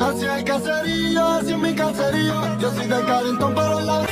Hacia el caserío, hacia mi caserío. Yo soy de Carrington, pero la...